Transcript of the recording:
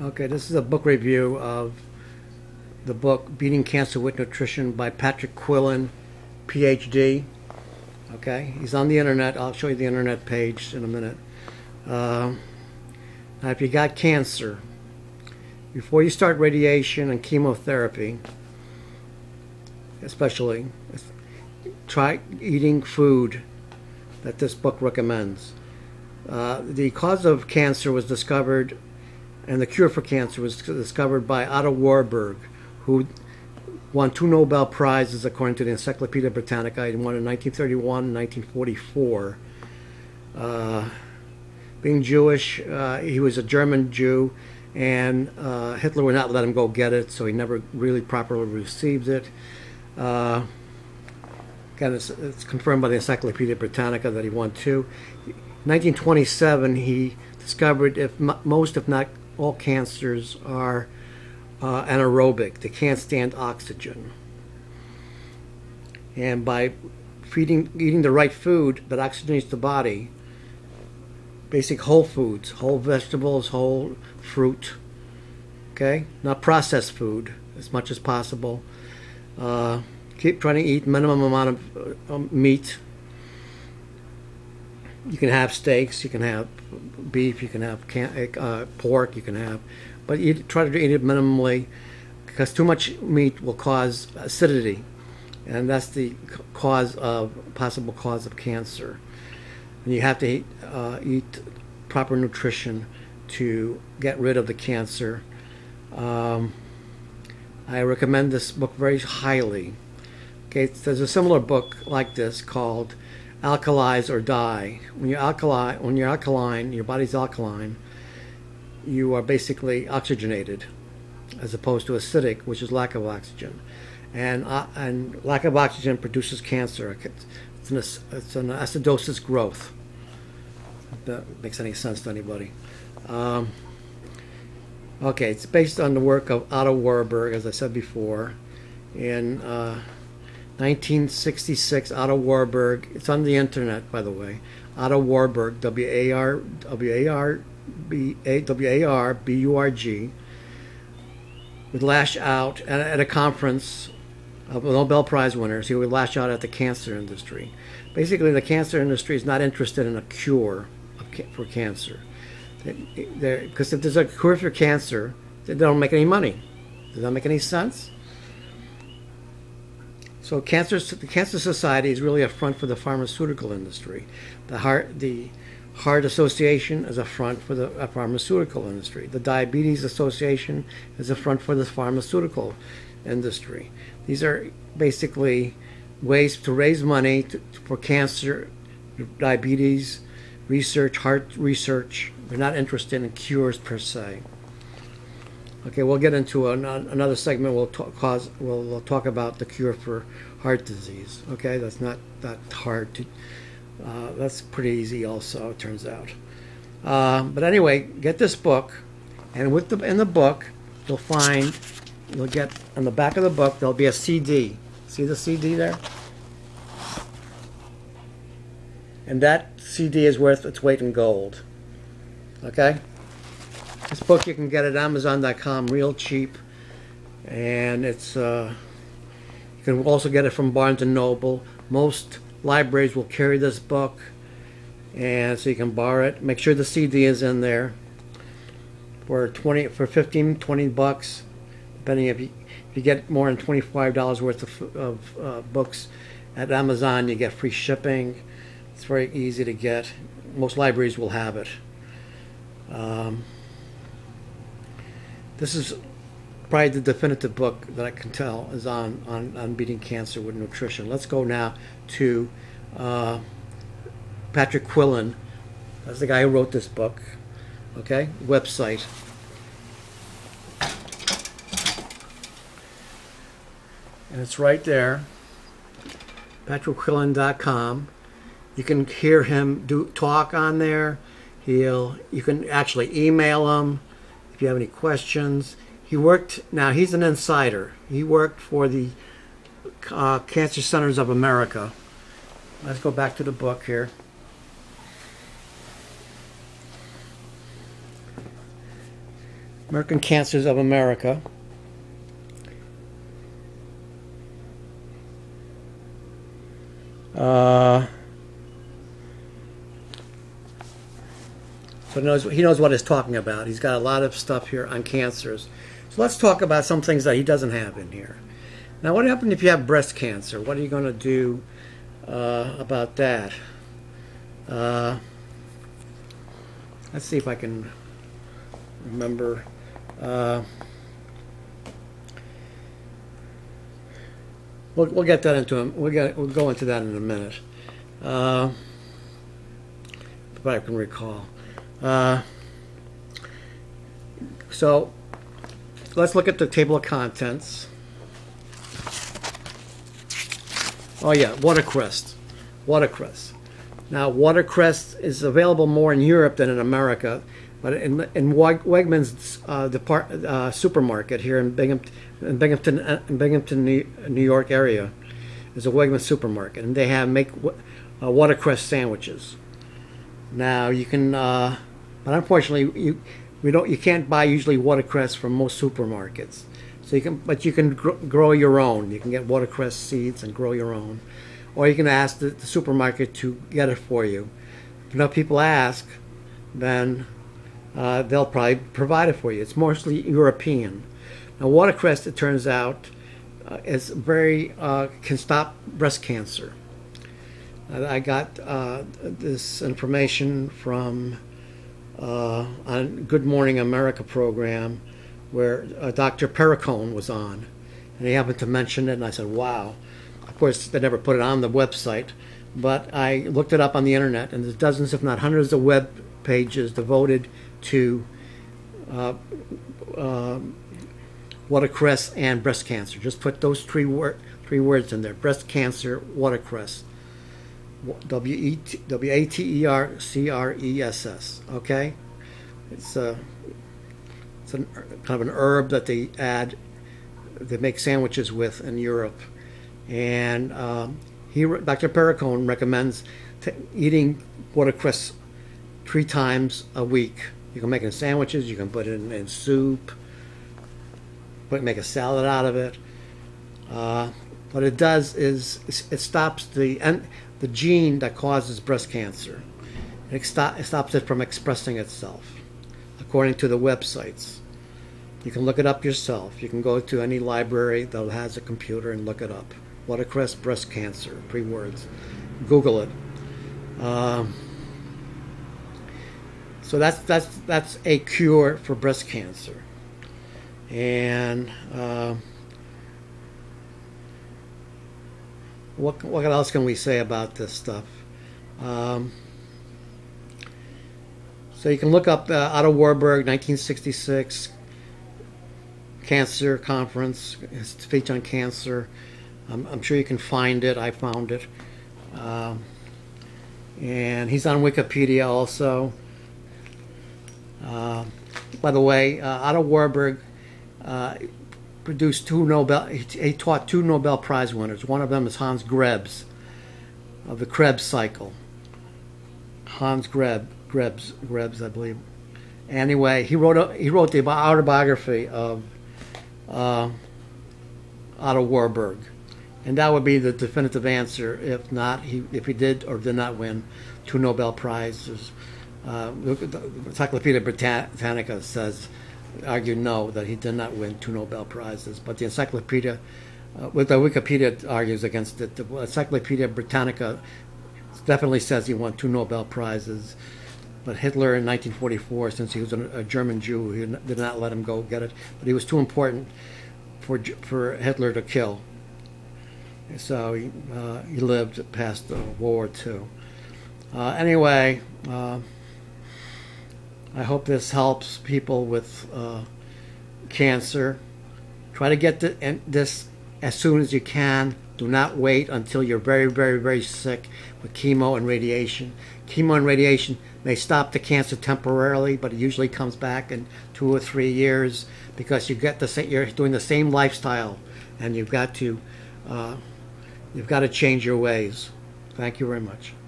Okay, this is a book review of the book Beating Cancer with Nutrition by Patrick Quillin, PhD. Okay, he's on the internet. I'll show you the internet page in a minute. Uh, now, if you got cancer, before you start radiation and chemotherapy, especially, try eating food that this book recommends. Uh, the cause of cancer was discovered, and the cure for cancer was discovered by Otto Warburg, who won two Nobel Prizes according to the Encyclopedia Britannica. He won in 1931 and 1944. Uh, being Jewish, uh, he was a German Jew, and uh, Hitler would not let him go get it, so he never really properly received it. Uh, again, it's, it's, confirmed by the Encyclopedia Britannica that he won two. 1927, he discovered if most, if not all, cancers are uh, anaerobic. They can't stand oxygen. And by feeding, eating the right food that oxygenates the body, basic whole foods, whole vegetables, whole fruit, okay, not processed food as much as possible. Uh, keep trying to eat minimum amount of uh, meat you can have steaks, you can have beef, you can have can, uh, pork, you can have, but you try to eat it minimally because too much meat will cause acidity, and that's the cause of possible cause of cancer. And you have to eat, uh, eat proper nutrition to get rid of the cancer. Um, I recommend this book very highly. Okay, there's a similar book like this called alkalize or die. When you're alkali, when you're alkaline, your body's alkaline. You are basically oxygenated, as opposed to acidic, which is lack of oxygen, and uh, and lack of oxygen produces cancer. It's an, it's an acidosis growth. If that makes any sense to anybody. Um, okay, it's based on the work of Otto Warburg, as I said before, in. Uh, 1966, Otto Warburg. It's on the internet, by the way. Otto Warburg, W A R W A R B A W A R B U R G, would lash out at, at a conference of Nobel Prize winners. He would lash out at the cancer industry. Basically, the cancer industry is not interested in a cure for cancer. Because if there's a cure for cancer, they don't make any money. Does that make any sense? So cancer, the Cancer Society is really a front for the pharmaceutical industry. The Heart, the Heart Association is a front for the pharmaceutical industry. The Diabetes Association is a front for the pharmaceutical industry. These are basically ways to raise money to, for cancer, diabetes research, heart research. They're not interested in cures per se. Okay, we'll get into an, another segment. We'll talk, cause, we'll, we'll, talk about the cure for heart disease. Okay, that's not that hard to. Uh, that's pretty easy, also. It turns out. Uh, but anyway, get this book, and with the in the book, you'll find you'll get on the back of the book there'll be a CD. See the CD there? And that CD is worth its weight in gold. Okay. Book you can get at Amazon.com real cheap, and it's uh, you can also get it from Barnes and Noble. Most libraries will carry this book, and so you can borrow it. Make sure the CD is in there. For 20 for 15 20 bucks depending if you if you get more than $25 worth of, of uh, books at Amazon you get free shipping. It's very easy to get. Most libraries will have it. Um, this is probably the definitive book that I can tell is on, on, on beating cancer with nutrition. Let's go now to uh, Patrick Quillin. That's the guy who wrote this book. Okay, website. And it's right there, patrickquillin.com. You can hear him do talk on there. He'll you can actually email him you have any questions. He worked, now he's an insider. He worked for the uh, Cancer Centers of America. Let's go back to the book here. American Cancers of America. Uh, so he knows, he knows what he's talking about. He's got a lot of stuff here on cancers. So let's talk about some things that he doesn't have in here. Now, what happens if you have breast cancer? What are you going to do uh, about that? Uh, let's see if I can remember. Uh, we'll, we'll get that into him. We'll, get, we'll go into that in a minute. Uh, if I can recall. Uh, so let's look at the table of contents. Oh yeah, watercress. Watercress. Now watercress is available more in Europe than in America, but in, in Wegmans uh, depart, uh, supermarket here in Binghamton, in Binghamton, uh, in Binghamton, New York area, is a Wegmans supermarket, and they have make uh, watercress sandwiches. Now you can, but unfortunately you we don't you can't buy usually watercress from most supermarkets. So you can, but you can gr grow your own. You can get watercress seeds and grow your own, or you can ask the, the supermarket to get it for you. If enough people ask, then uh, they'll probably provide it for you. It's mostly European. Now, watercress, it turns out, uh, is very uh, can stop breast cancer. I got uh, this information from uh, on Good Morning America program where uh, Dr. Perricone was on, and he happened to mention it, and I said, "Wow." Of course, they never put it on the website, but I looked it up on the internet, and there's dozens, if not hundreds, of web pages devoted to uh, uh, watercress and breast cancer. Just put those three word three words in there: breast cancer, watercress. W E W A T E R C R E S S. Okay, it's a it's an, kind of an herb that they add, they make sandwiches with in Europe, and um, he Dr. Perricone recommends eating watercress three times a week. You can make it in sandwiches. You can put it in, in soup. Make a salad out of it. Uh, what it does is it stops the the gene that causes breast cancer. It, it stops it from expressing itself, according to the websites. You can look it up yourself. You can go to any library that has a computer and look it up. Watercress breast cancer, three words. Google it. Um, so that's that's that's a cure for breast cancer, and. Uh, what what else can we say about this stuff? Um, so you can look up uh, Otto Warburg, 1966 cancer conference, his speech on cancer. Um, I'm sure you can find it. I found it. Um, and he's on Wikipedia also. Uh, by the way, uh, Otto Warburg uh, produced two Nobel. He, taught two Nobel Prize winners. One of them is Hans Krebs, of the Krebs cycle. Hans Krebs, Krebs, Krebs, I believe. Anyway, he wrote a, he wrote the autobiography of uh, Otto Warburg, and that would be the definitive answer. If not, he if he did or did not win two Nobel prizes. Uh, the Encyclopedia Britannica says argue no, that he did not win two Nobel Prizes. But the Encyclopedia, uh, with the Wikipedia argues against it. The Encyclopedia Britannica definitely says he won two Nobel Prizes. But Hitler in 1944, since he was a, German Jew, he did not let him go get it. But he was too important for for Hitler to kill. So he, uh, he lived past World War II. Uh, anyway. I hope this helps people with uh, cancer. Try to get this as soon as you can. Do not wait until you're very, very, very sick with chemo and radiation. Chemo and radiation may stop the cancer temporarily, but it usually comes back in two or three years because you get the same, you're doing the same lifestyle, and you've got to uh, you've got to change your ways. Thank you very much.